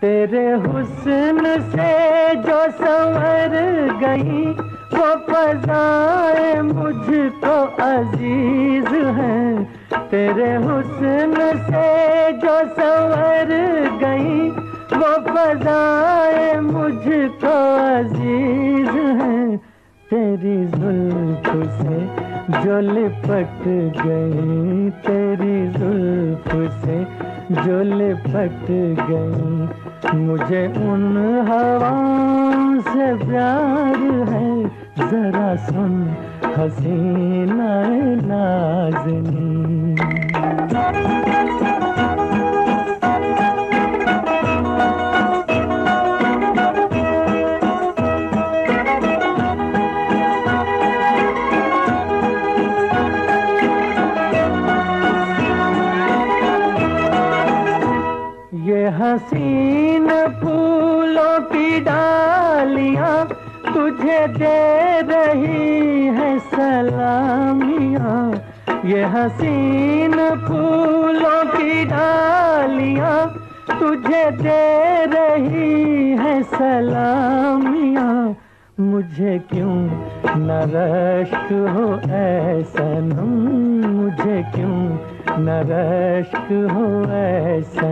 तेरे हुस्न से जो संवर गई, वो फजाए मुझको अज़ीज़ है। तेरे हुस्न से जो संवर गई, वो फजाए मुझको अज़ीज़ है। तेरी जुल्फ से जो लिपट गई, तेरी जुल्फ से जो लिपट गई मुझे उन हवाओं से प्यार है। जरा सुन हसीना नाजनी ये हसीन फूलों की डालियाँ तुझे दे रही है सलामियाँ। ये हसीन फूलों की डालियाँ तुझे दे रही है सलामियाँ। मुझे क्यों न रश्क हो ऐसा मुझे क्यों न रश्क हो ऐसा